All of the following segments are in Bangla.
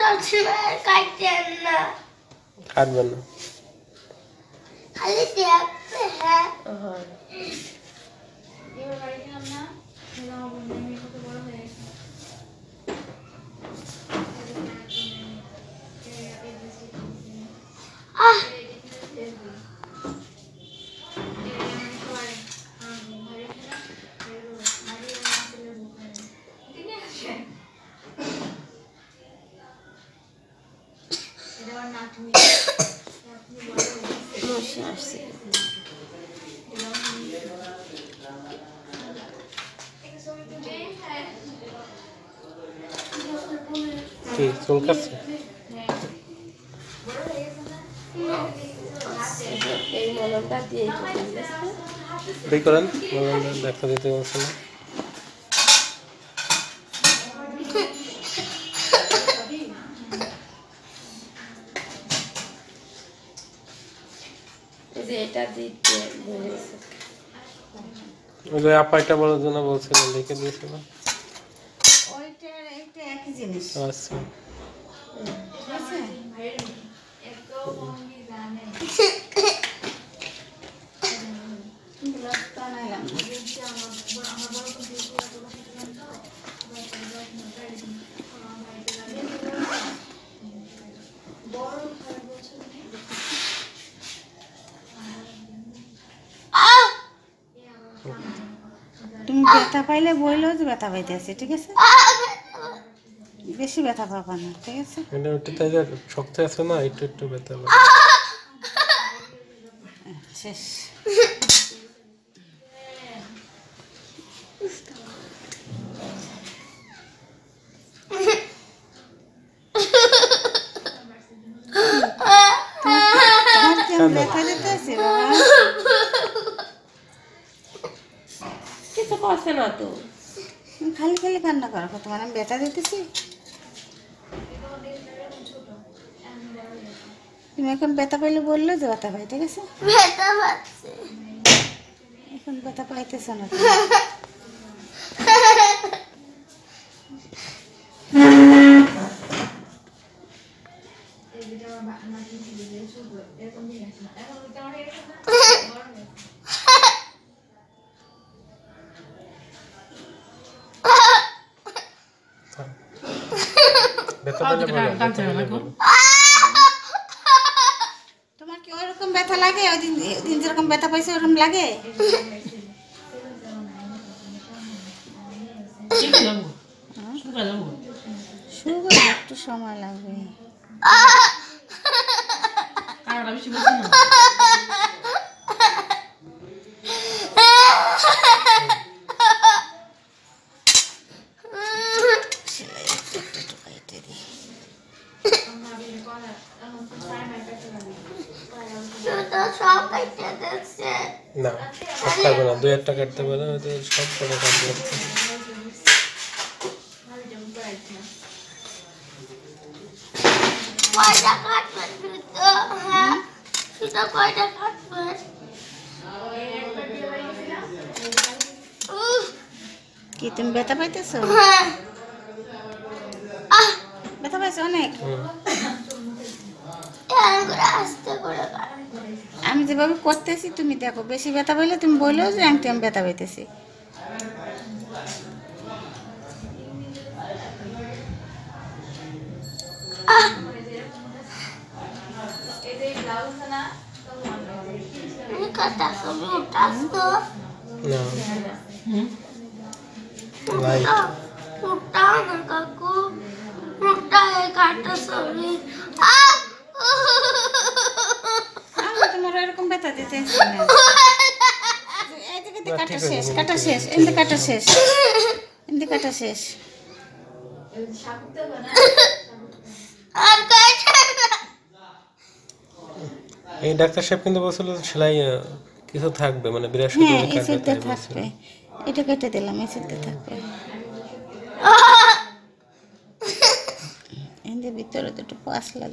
সবসময় কাটেন না। কাটবেন না। খালি হয়ে। মশা আসছে কি চুল কাটছে? এই মলমটা দিয়ে দিতে করেন মোবাইলটা দেখা দিতে বলছে না। যে এটা দিতে বলেছে। ওই যে আপাইটা বলার জন্য বলছিলেন লিখে দিয়েছিল। ওইটা এটা একই জিনিস। আচ্ছা ঠিক আছে গ্লাস তো আনাইলাম না। আহ তুমি ব্যথা পাইলে বইলো যে ব্যথা পাইতেছে ঠিক আছে? বেশি ব্যথা পাবা না ঠিক আছে? এটা একটু তাই যে শক্ত আছে না একটু একটু ব্যথা লাগে শেষ তোমার কি আমি ব্যথা দিতেছি বাবা কিছু করছে না তো? খালি খালি কান্না করো তোমার আমি বেটা দিতেছি। তুমি এখন ব্যথা পাইলে বলল যে ব্যথা পাই ঠিক আছে ব্যথা পাচ্ছে। এখন ব্যথা পাইতেছ না তোমার কি ওইরকম ব্যথা লাগে? ওই দিন দিন যেরকম ব্যথা পাইছে ওরকম লাগে? একটু সময় লাগবে। সেলাই একটু একটু একটু কেটে দিই শুধু সব কাটতে দেখছে না সব কাটবে না দুই একটা কাটতে পারে সব করে কাটবে। কয়টা কাটবেন শুধু হ্যাঁ শুধু কয়টা কাটবেন কি তুমি ব্যথা পাইতেছো? হ্যাঁ। আহ ব্যথা পাইছো অনেক হুম এরকম করে আস্তে করে কাটবেন আমি যেভাবে করতেছি তুমি দেখো বেশি ব্যথা পাইলে তুমি বললেও যে আংটি আমি ব্যথা পাইতেছি। কাকু কাটা আমি তোমার এরকম ব্যথা দিতে কাটা শেষ কাটা শেষ এমনি কাটা শেষ এমনি কাটা শেষ। এই ডাক্তার সাহেব কিন্তু বলছিল সেলাই কিছু থাকবে মানে হ্যাঁ বৃহস্পতিবার বলছিল। থাকবে। এটা কেটে দিলাম এই সিটটা থাকবে এদের ভিতরে দুটো পাঁচ লাখ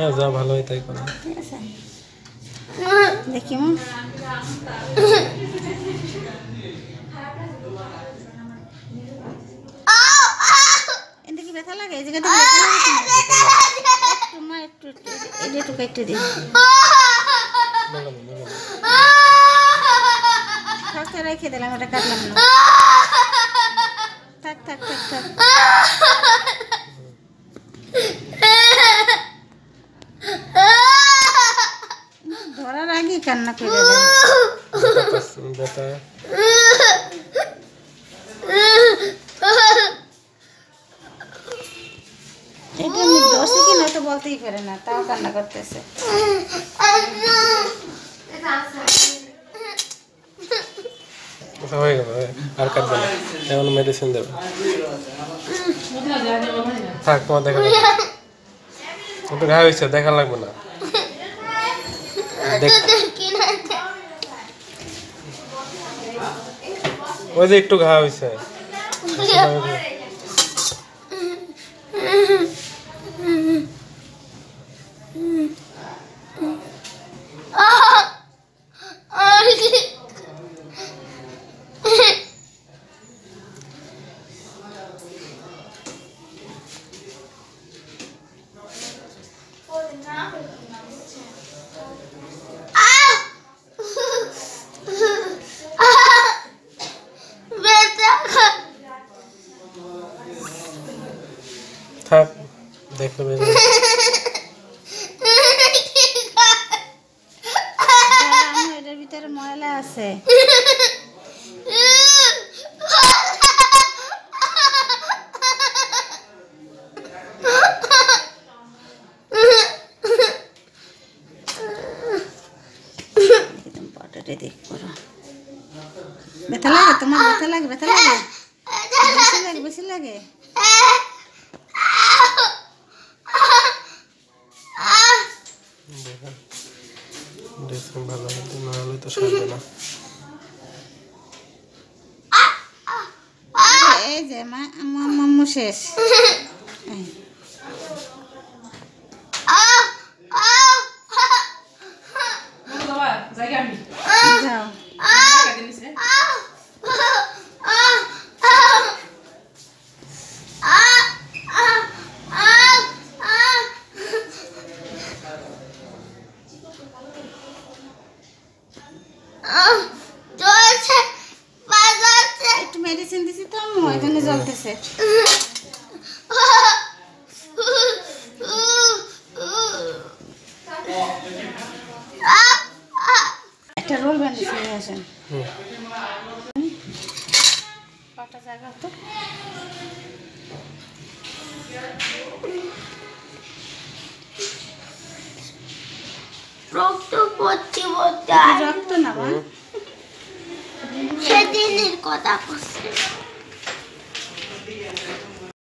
হ্যাঁ যা ভালো হয় তাই করো দেখি এটা কি ব্যথা লাগে এই জায়গাটা? একটু মা একটু একটু একটু দিই। থাক রেখে দিলাম এটা কাটলাম না থাক থাক থাক থাক কান্না করে বলতেই পারে না, তাও কান্না করতেছে। হয়ে আর মেডিসিন দেখা লাগবে দেখা লাগবে না। দেখ। ওই যে একটু ঘা হয়েছে থাক দেখলে বেরিয়ে যাবে। এটার ভিতরে ময়লা আছে। দেখ লাগে তোমার? ব্যথা লাগে ব্যথা লাগে? বেশি লাগে বেশি লাগে? ভালো হতো না হলে তো সারবে না এই যে মা আমার মাম্মু শেষ এই, যাও চলছে বাজাচ্ছে একটু মেডিসিন দিছি তো আম্মু ওই জন্য জ্বলতেছে। একটা রোল ব্যান্ডেজ নিয়ে আসেন। কটা জায়গা তো। রক্ত পড়ছে বলতে রক্ত না সেদিনের কথা